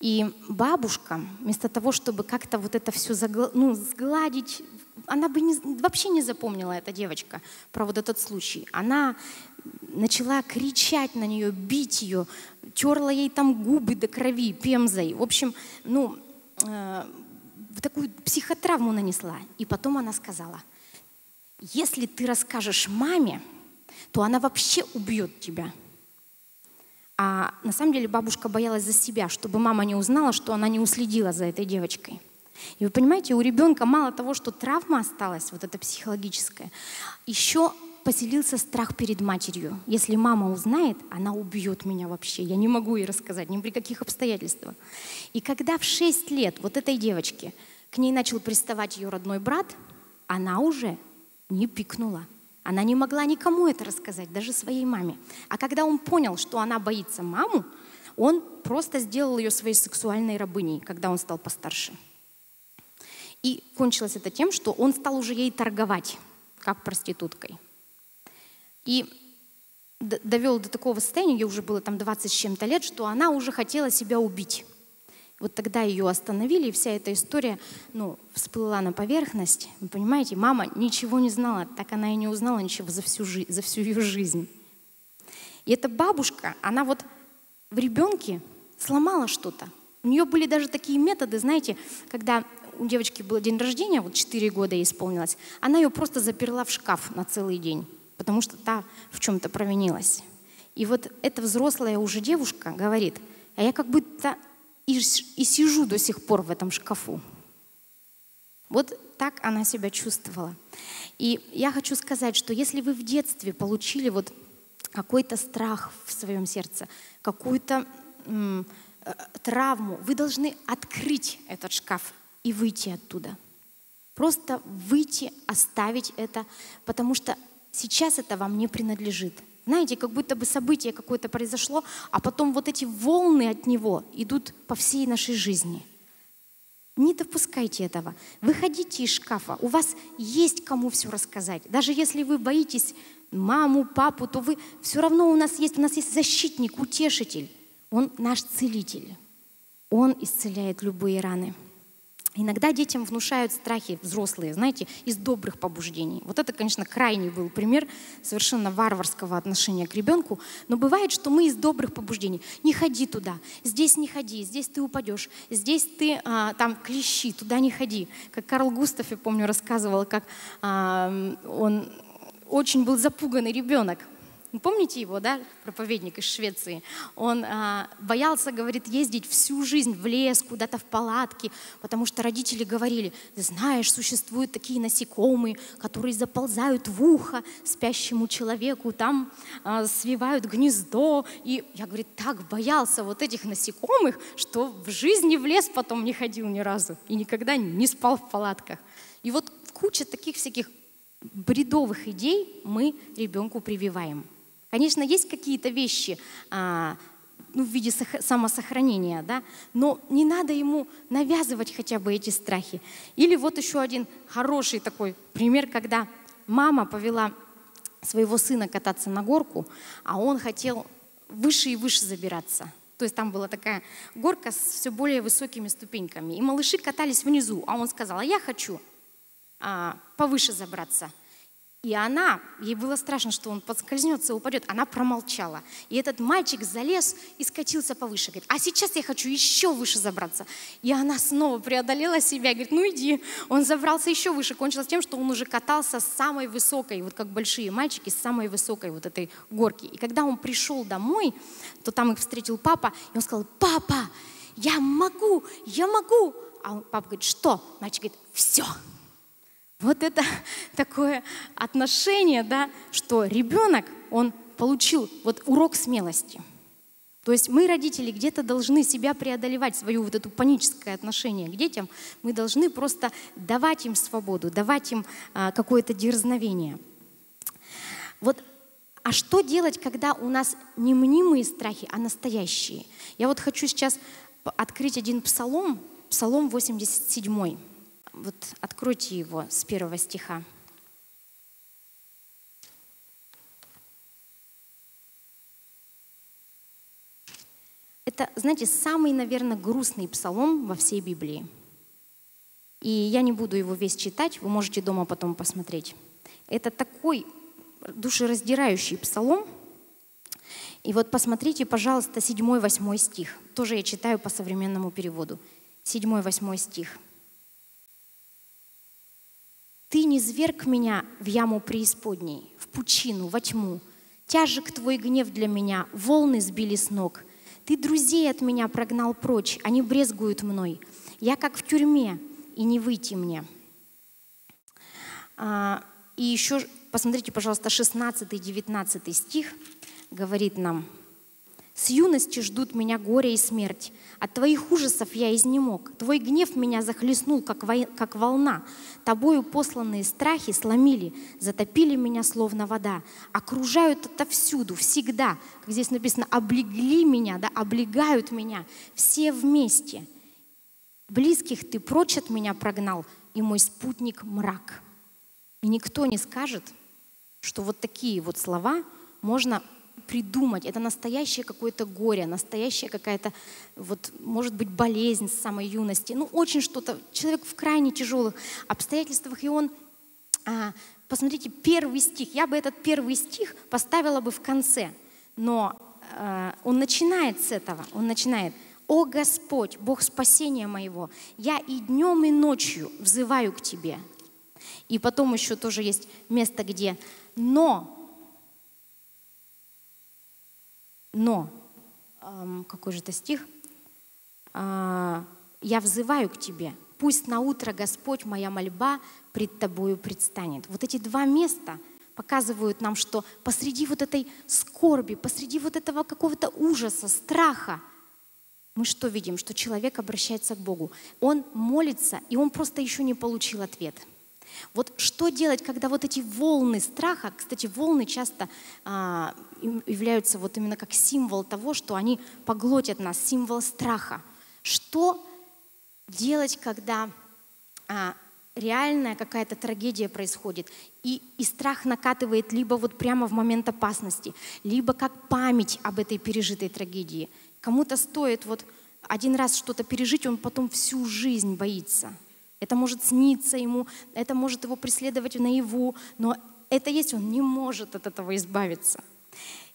И бабушка, вместо того, чтобы как-то вот это все загла... ну, сгладить, она бы не, вообще не запомнила, эта девочка, про вот этот случай. Она начала кричать на нее, бить ее, терла ей там губы до крови пемзой. В общем, ну, э, такую психотравму нанесла. И потом она сказала – если ты расскажешь маме, то она вообще убьет тебя. А на самом деле бабушка боялась за себя, чтобы мама не узнала, что она не уследила за этой девочкой. И вы понимаете, у ребенка мало того, что травма осталась, вот эта психологическая, еще поселился страх перед матерью. Если мама узнает, она убьет меня вообще. Я не могу ей рассказать ни при каких обстоятельствах. И когда в 6 лет вот этой девочке к ней начал приставать ее родной брат, она уже не пикнула. Она не могла никому это рассказать, даже своей маме. А когда он понял, что она боится маму, он просто сделал ее своей сексуальной рабыней, когда он стал постарше. И кончилось это тем, что он стал уже ей торговать, как проституткой. И довел до такого состояния, ей уже было там 20 с чем-то лет, что она уже хотела себя убить. Вот тогда ее остановили, и вся эта история ну, всплыла на поверхность. Вы понимаете, мама ничего не знала, так она и не узнала ничего за всю, жи- за всю ее жизнь. И эта бабушка, она вот в ребенке сломала что-то. У нее были даже такие методы, знаете, когда у девочки был день рождения, вот 4 года ей исполнилось, она ее просто заперла в шкаф на целый день, потому что та в чем-то провинилась. И вот эта взрослая уже девушка говорит, а я как будто и, и сижу до сих пор в этом шкафу. Вот так она себя чувствовала. И я хочу сказать, что если вы в детстве получили вот какой-то страх в своем сердце, какую-то э, травму, вы должны открыть этот шкаф и выйти оттуда. Просто выйти, оставить это, потому что сейчас это вам не принадлежит. Знаете, как будто бы событие какое-то произошло, а потом вот эти волны от него идут по всей нашей жизни. Не допускайте этого. Выходите из шкафа. У вас есть кому все рассказать. Даже если вы боитесь маму, папу, то вы все равно у нас есть, у нас есть защитник, утешитель. Он наш целитель. Он исцеляет любые раны. Иногда детям внушают страхи взрослые, знаете, из добрых побуждений. Вот это, конечно, крайний был пример совершенно варварского отношения к ребенку. Но бывает, что мы из добрых побуждений. Не ходи туда, здесь не ходи, здесь ты упадешь, здесь ты а, там клещи, туда не ходи. Как Карл Густав, я помню, рассказывал, как а, он очень был запуганный ребенок. Помните его, да, проповедник из Швеции? Он а, боялся, говорит, ездить всю жизнь в лес, куда-то в палатке, потому что родители говорили, знаешь, существуют такие насекомые, которые заползают в ухо спящему человеку, там а, свивают гнездо. И я, говорит, так боялся вот этих насекомых, что в жизни в лес потом не ходил ни разу и никогда не спал в палатках. И вот куча таких всяких бредовых идей мы ребенку прививаем. Конечно, есть какие-то вещи а, ну, в виде самосохранения, да, но не надо ему навязывать хотя бы эти страхи. Или вот еще один хороший такой пример, когда мама повела своего сына кататься на горку, а он хотел выше и выше забираться. То есть там была такая горка с все более высокими ступеньками. И малыши катались внизу, а он сказал, а я хочу а, повыше забраться. И она, ей было страшно, что он подскользнется упадет, она промолчала. И этот мальчик залез и скатился повыше. Говорит, а сейчас я хочу еще выше забраться. И она снова преодолела себя, говорит, ну иди. Он забрался еще выше. Кончилось тем, что он уже катался с самой высокой, вот как большие мальчики, с самой высокой вот этой горки. И когда он пришел домой, то там их встретил папа, и он сказал, папа, я могу, я могу. А папа говорит, что? Мальчик говорит, все, вот это [LAUGHS] такое отношение, да, что ребенок, он получил вот урок смелости. То есть мы, родители, где-то должны себя преодолевать, свое вот это паническое отношение к детям. Мы должны просто давать им свободу, давать им а, какое-то дерзновение. Вот, а что делать, когда у нас не мнимые страхи, а настоящие? Я вот хочу сейчас открыть один псалом, псалом 87. Вот откройте его с первого стиха. Это, знаете, самый, наверное, грустный псалом во всей Библии. И я не буду его весь читать, вы можете дома потом посмотреть. Это такой душераздирающий псалом. И вот посмотрите, пожалуйста, 7-8 стих. Тоже я читаю по современному переводу. 7-8 стих. Ты не зверг меня в яму преисподней, в пучину, во тьму. Тяжек твой гнев для меня, волны сбили с ног. Ты друзей от меня прогнал прочь, они брезгуют мной. Я как в тюрьме, и не выйти мне. А, и еще посмотрите, пожалуйста, 16-19 стих говорит нам – с юности ждут меня горе и смерть. От твоих ужасов я изнемог. Твой гнев меня захлестнул, как, вой... как волна. Тобою посланные страхи сломили, затопили меня, словно вода. Окружают отовсюду, всегда. Как здесь написано, облегли меня, да, облегают меня. Все вместе. Близких ты прочь от меня прогнал, и мой спутник мрак. И никто не скажет, что вот такие вот слова можно придумать. Это настоящее какое-то горе, настоящая какая-то, вот, может быть, болезнь с самой юности. Ну, очень что-то. Человек в крайне тяжелых обстоятельствах, и он а, посмотрите, первый стих, я бы этот первый стих поставила бы в конце, но э, он начинает с этого, он начинает, «О Господь, Бог спасения моего, я и днем, и ночью взываю к Тебе». И потом еще тоже есть место, где «но», «но», какой же это стих? Э, «Я взываю к Тебе, пусть на утро Господь моя мольба пред тобою предстанет. Вот эти два места показывают нам, что посреди вот этой скорби, посреди вот этого какого-то ужаса, страха, мы что видим? Что человек обращается к Богу. Он молится, и он просто еще не получил ответ. Вот что делать, когда вот эти волны страха, кстати, волны часто а, являются вот именно как символ того, что они поглотят нас, символ страха. Что делать, когда а, реальная какая-то трагедия происходит, и, и страх накатывает либо вот прямо в момент опасности, либо как память об этой пережитой трагедии. Кому-то стоит вот один раз что-то пережить, он потом всю жизнь боится. Это может сниться ему, это может его преследовать наяву, но это есть, он не может от этого избавиться.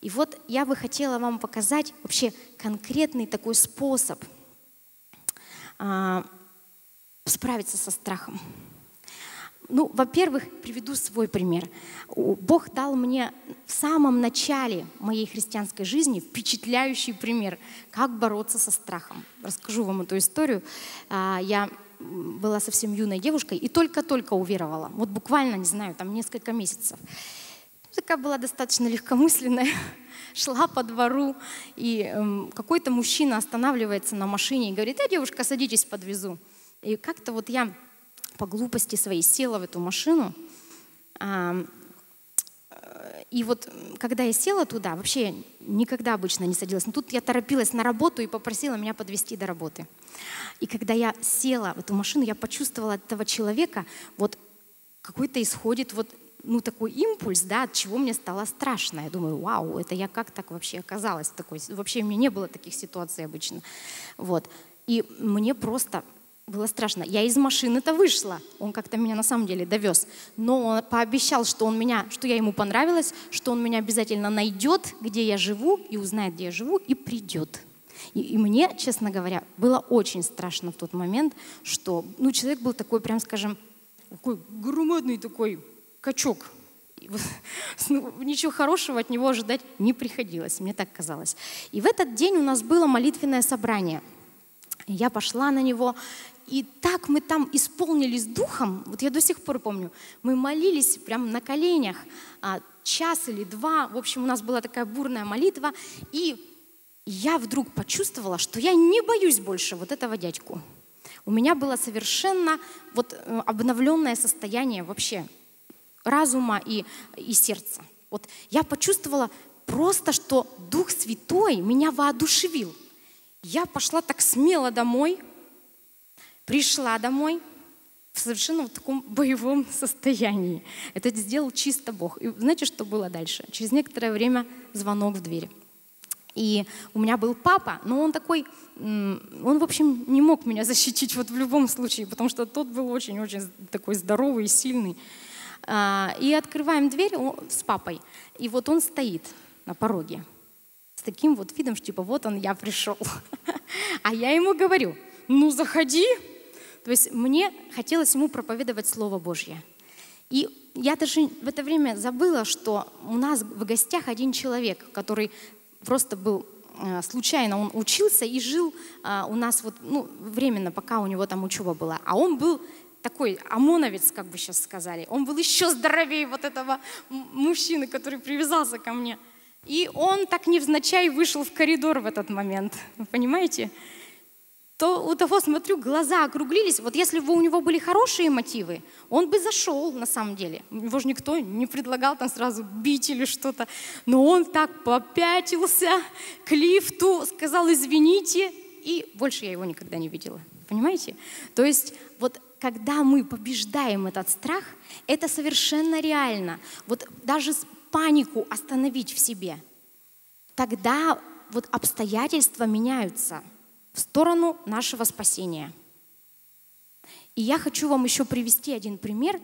И вот я бы хотела вам показать вообще конкретный такой способ а, справиться со страхом. Ну, во-первых, приведу свой пример. Бог дал мне в самом начале моей христианской жизни впечатляющий пример, как бороться со страхом. Расскажу вам эту историю. А, я была совсем юной девушкой и только-только уверовала. Вот буквально, не знаю, там несколько месяцев. Такая была достаточно легкомысленная, [LAUGHS] шла по двору, и эм, какой-то мужчина останавливается на машине и говорит, а, девушка, садитесь, подвезу. И как-то вот я по глупости своей села в эту машину. И вот когда я села туда, вообще никогда обычно не садилась, но тут я торопилась на работу и попросила меня подвести до работы. И когда я села в эту машину, я почувствовала от этого человека вот какой-то исходит вот ну, такой импульс, да, от чего мне стало страшно. Я думаю, вау, это я как так вообще оказалась такой... Вообще у меня не было таких ситуаций обычно. Вот. И мне просто было страшно. Я из машины-то вышла. Он как-то меня на самом деле довез. Но он пообещал, что, он меня, что я ему понравилась, что он меня обязательно найдет, где я живу, и узнает, где я живу, и придет. И, и мне, честно говоря, было очень страшно в тот момент, что ну, человек был такой, прям скажем, такой громадный такой качок. [LAUGHS] Ну, ничего хорошего от него ожидать не приходилось, мне так казалось. И в этот день у нас было молитвенное собрание. Я пошла на него, и так мы там исполнились духом, вот я до сих пор помню, мы молились прямо на коленях а, час или два, в общем, у нас была такая бурная молитва, и я вдруг почувствовала, что я не боюсь больше вот этого дядьку. У меня было совершенно вот э, обновленное состояние вообще разума и, и сердца. Вот я почувствовала просто, что Дух Святой меня воодушевил. Я пошла так смело домой, пришла домой в совершенно в таком [LAUGHS] боевом состоянии. Это сделал чисто Бог. И знаете, что было дальше? Через некоторое время звонок в дверь. И у меня был папа, но он такой, он, в общем, не мог меня [LAUGHS] защитить вот в любом случае, потому что тот был очень-очень такой здоровый и сильный. А, и открываем дверь с папой, и вот он стоит на пороге с таким вот видом, что типа вот он, я пришел. [LAUGHS] А я ему говорю, ну заходи. То есть мне хотелось ему проповедовать Слово Божье. И я даже в это время забыла, что у нас в гостях один человек, который просто был э, случайно, он учился и жил а, у нас вот, ну, временно, пока у него там учеба была. А он был такой ОМОНовец, как бы сейчас сказали. Он был еще здоровее вот этого мужчины, который привязался ко мне. И он так невзначай вышел в коридор в этот момент. Понимаете? То у того, смотрю, глаза округлились. Вот если бы у него были хорошие мотивы, он бы зашел на самом деле. Его же никто не предлагал там сразу бить или что-то. Но он так попятился к лифту, сказал извините, и больше я его никогда не видела. Понимаете? То есть вот когда мы побеждаем этот страх, это совершенно реально. Вот даже панику остановить в себе. Тогда вот обстоятельства меняются в сторону нашего спасения. И я хочу вам еще привести один пример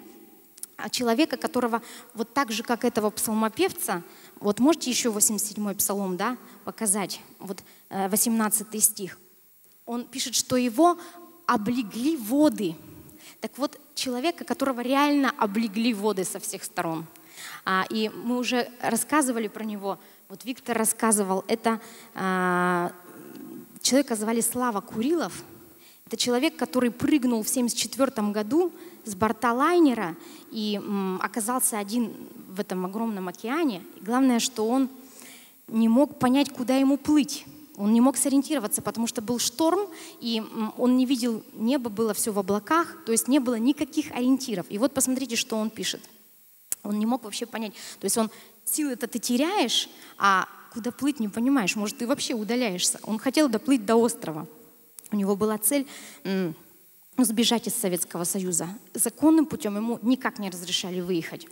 человека, которого вот так же, как этого псалмопевца, вот можете еще 87-й псалом да, показать, вот 18 э, стих. Он пишет, что его облегли воды. Так вот, человека, которого реально облегли воды со всех сторон. А, и мы уже рассказывали про него, вот Виктор рассказывал, это а, человека звали Слава Курилов. Это человек, который прыгнул в 1974 году с борта лайнера и оказался один в этом огромном океане. И главное, что он не мог понять, куда ему плыть. Он не мог сориентироваться, потому что был шторм, и он не видел небо, было все в облаках, то есть не было никаких ориентиров. И вот посмотрите, что он пишет. Он не мог вообще понять. То есть он силы-то ты теряешь, а куда плыть не понимаешь. Может, ты вообще удаляешься. Он хотел доплыть до острова. У него была цель сбежать из Советского Союза. Законным путем ему никак не разрешали выехать.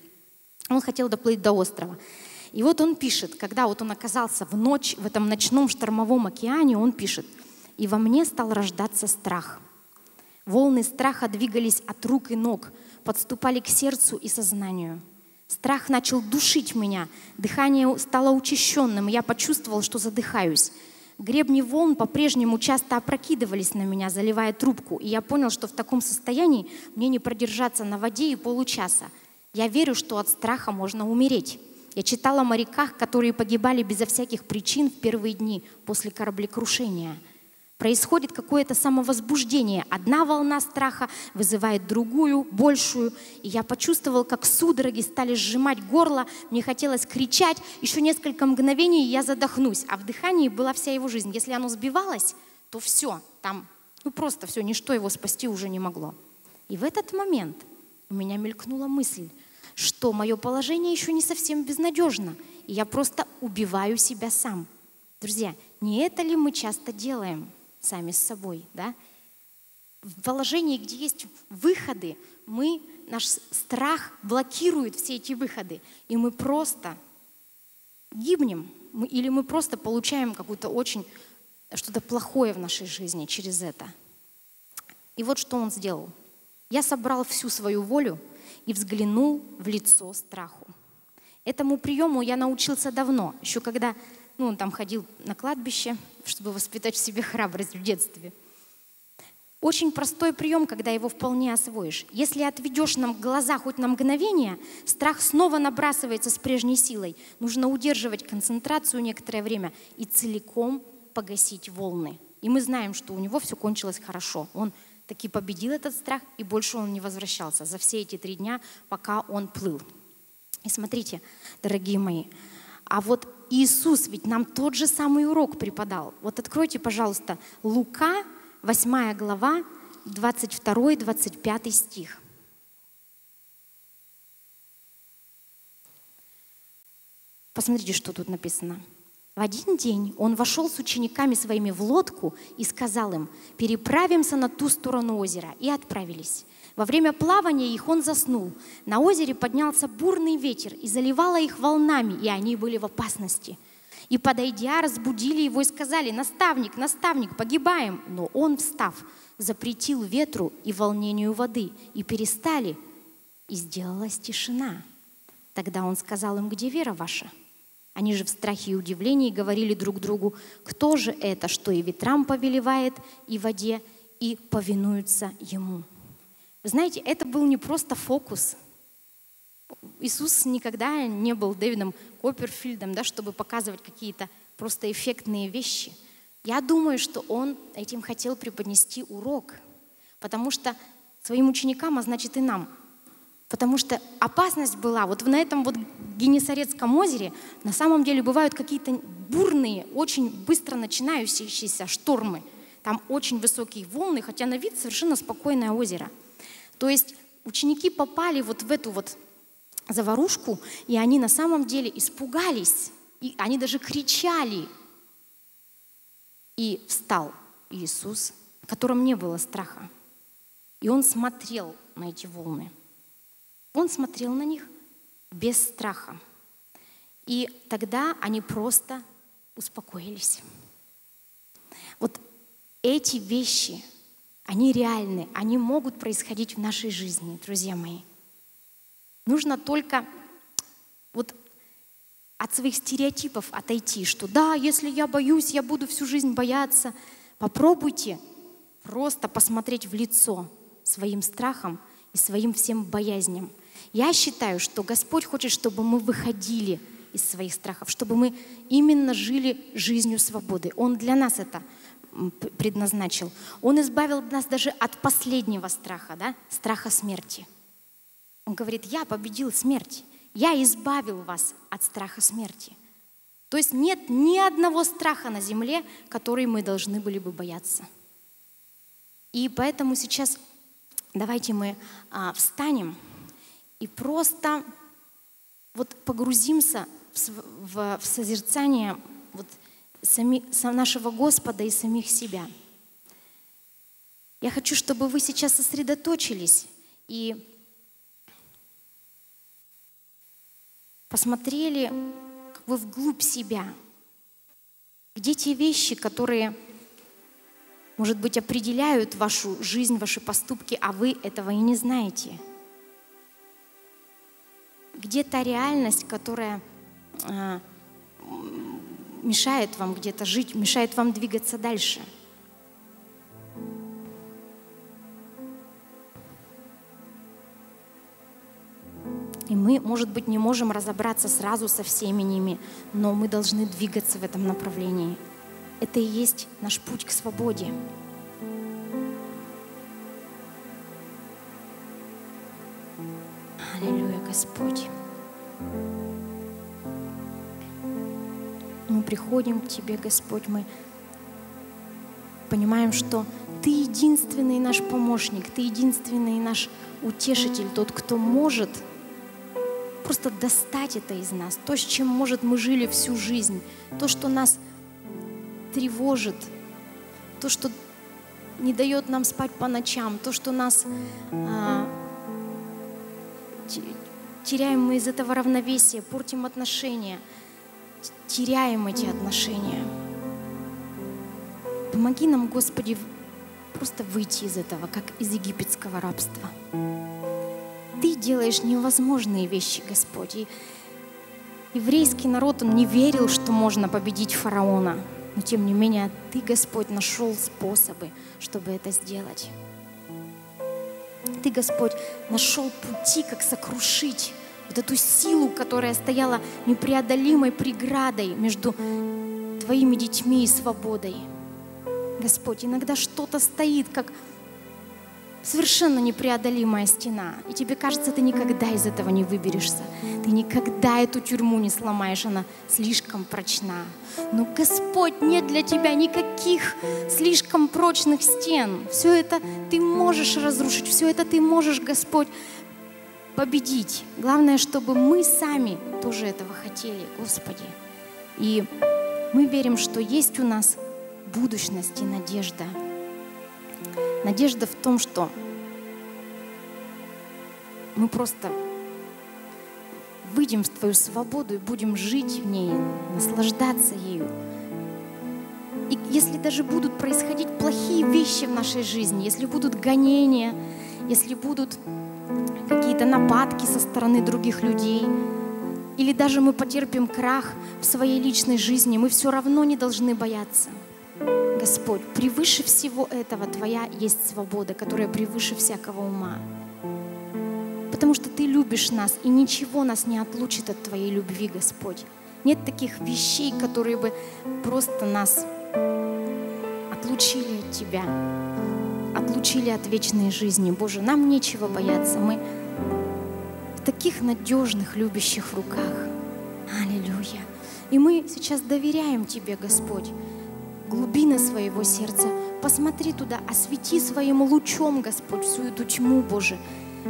Он хотел доплыть до острова. И вот он пишет, когда вот он оказался в ночь, в этом ночном штормовом океане, он пишет, «И во мне стал рождаться страх. Волны страха двигались от рук и ног, подступали к сердцу и сознанию. Страх начал душить меня, дыхание стало учащенным, я почувствовал, что задыхаюсь. Гребни волн по-прежнему часто опрокидывались на меня, заливая трубку, и я понял, что в таком состоянии мне не продержаться на воде и получаса. Я верю, что от страха можно умереть. Я читала о моряках, которые погибали безо всяких причин в первые дни после кораблекрушения. Происходит какое-то самовозбуждение. Одна волна страха вызывает другую, большую. И я почувствовал, как судороги стали сжимать горло. Мне хотелось кричать. Еще несколько мгновений, и я задохнусь. А в дыхании была вся его жизнь. Если оно сбивалось, то все, там, ну просто все, ничто его спасти уже не могло. И в этот момент у меня мелькнула мысль – что мое положение еще не совсем безнадежно, и я просто убиваю себя сам. Друзья, не это ли мы часто делаем сами с собой, да? В положении, где есть выходы, мы, наш страх блокирует все эти выходы, и мы просто гибнем, мы, или мы просто получаем какую-то очень что-то плохое в нашей жизни через это. И вот что он сделал. Я собрал всю свою волю и взглянул в лицо страху. Этому приему я научился давно, еще когда ну, он там ходил на кладбище, чтобы воспитать в себе храбрость в детстве. Очень простой прием, когда его вполне освоишь. Если отведешь нам глаза хоть на мгновение, страх снова набрасывается с прежней силой. Нужно удерживать концентрацию некоторое время и целиком погасить волны. И мы знаем, что у него все кончилось хорошо. Он таки победил этот страх, и больше он не возвращался за все эти три дня, пока он плыл. И смотрите, дорогие мои, а вот Иисус ведь нам тот же самый урок преподал. Вот откройте, пожалуйста, Лука, 8 глава, 22-25 стих. Посмотрите, что тут написано. В один день он вошел с учениками своими в лодку и сказал им, переправимся на ту сторону озера, и отправились. Во время плавания их он заснул. На озере поднялся бурный ветер и заливало их волнами, и они были в опасности. И, подойдя, разбудили его и сказали, «Наставник, наставник, погибаем!» Но он, встав, запретил ветру и волнению воды, и перестали, и сделалась тишина. Тогда он сказал им, «Где вера ваша?» Они же в страхе и удивлении говорили друг другу, кто же это, что и ветрам повелевает, и воде, и повинуются ему. Знаете, это был не просто фокус. Иисус никогда не был Дэвидом Копперфильдом, да, чтобы показывать какие-то просто эффектные вещи. Я думаю, что он этим хотел преподнести урок, потому что своим ученикам, а значит и нам, Потому что опасность была, вот на этом вот Генесарецком озере на самом деле бывают какие-то бурные, очень быстро начинающиеся штормы. Там очень высокие волны, хотя на вид совершенно спокойное озеро. То есть ученики попали вот в эту вот заварушку, и они на самом деле испугались, и они даже кричали. И встал Иисус, в котором не было страха. И он смотрел на эти волны. Он смотрел на них без страха. И тогда они просто успокоились. Вот эти вещи, они реальны, они могут происходить в нашей жизни, друзья мои. Нужно только вот от своих стереотипов отойти, что да, если я боюсь, я буду всю жизнь бояться. Попробуйте просто посмотреть в лицо своим страхам и своим всем боязням. Я считаю, что Господь хочет, чтобы мы выходили из своих страхов, чтобы мы именно жили жизнью свободы. Он для нас это предназначил. Он избавил нас даже от последнего страха, да? страха смерти. Он говорит, я победил смерть, я избавил вас от страха смерти. То есть нет ни одного страха на земле, который мы должны были бы бояться. И поэтому сейчас давайте мы а, встанем и просто вот погрузимся в, в, в созерцание вот сами, нашего Господа и самих себя. Я хочу, чтобы вы сейчас сосредоточились и посмотрели как бы вглубь себя. Где те вещи, которые, может быть, определяют вашу жизнь, ваши поступки, а вы этого и не знаете – где та реальность, которая э, мешает вам где-то жить, мешает вам двигаться дальше. И мы, может быть, не можем разобраться сразу со всеми ними, но мы должны двигаться в этом направлении. Это и есть наш путь к свободе. Аллилуйя, Господь. Приходим к Тебе, Господь, мы понимаем, что Ты единственный наш помощник, Ты единственный наш утешитель, тот, кто может просто достать это из нас, то, с чем, может, мы жили всю жизнь, то, что нас тревожит, то, что не дает нам спать по ночам, то, что нас а, теряем мы из этого равновесия, портим отношения, теряем эти отношения. Помоги нам, Господи, просто выйти из этого, как из египетского рабства. Ты делаешь невозможные вещи, Господь. И еврейский народ, он не верил, что можно победить фараона. Но тем не менее, Ты, Господь, нашел способы, чтобы это сделать. Ты, Господь, нашел пути, как сокрушить вот эту силу, которая стояла непреодолимой преградой между Твоими детьми и свободой. Господь, иногда что-то стоит, как совершенно непреодолимая стена. И тебе кажется, ты никогда из этого не выберешься. Ты никогда эту тюрьму не сломаешь, она слишком прочна. Но, Господь, нет для тебя никаких слишком прочных стен. Все это ты можешь разрушить, все это ты можешь, Господь, победить. Главное, чтобы мы сами тоже этого хотели, Господи. И мы верим, что есть у нас будущность и надежда. Надежда в том, что мы просто выйдем в Твою свободу и будем жить в ней, наслаждаться ею. И если даже будут происходить плохие вещи в нашей жизни, если будут гонения, если будут какие-то нападки со стороны других людей, или даже мы потерпим крах в своей личной жизни, мы все равно не должны бояться. Господь, превыше всего этого Твоя есть свобода, которая превыше всякого ума. Потому что Ты любишь нас, и ничего нас не отлучит от Твоей любви, Господь. Нет таких вещей, которые бы просто нас отлучили от Тебя, отлучили от вечной жизни. Боже, нам нечего бояться. Мы таких надежных, любящих руках. Аллилуйя. И мы сейчас доверяем Тебе, Господь, глубины своего сердца. Посмотри туда, освети своим лучом, Господь, всю эту тьму, Боже.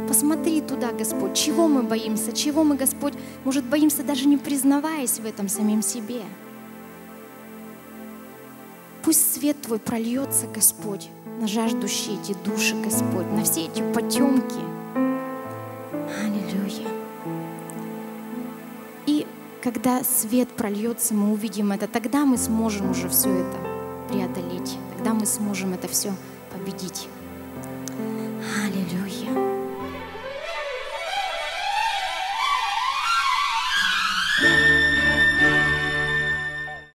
Посмотри туда, Господь, чего мы боимся, чего мы, Господь, может, боимся даже не признаваясь в этом самим себе. пусть свет Твой прольется, Господь, на жаждущие эти души, Господь, на все эти потемки. Аллилуйя. Когда свет прольется, мы увидим это, тогда мы сможем уже все это преодолеть, тогда мы сможем это все победить.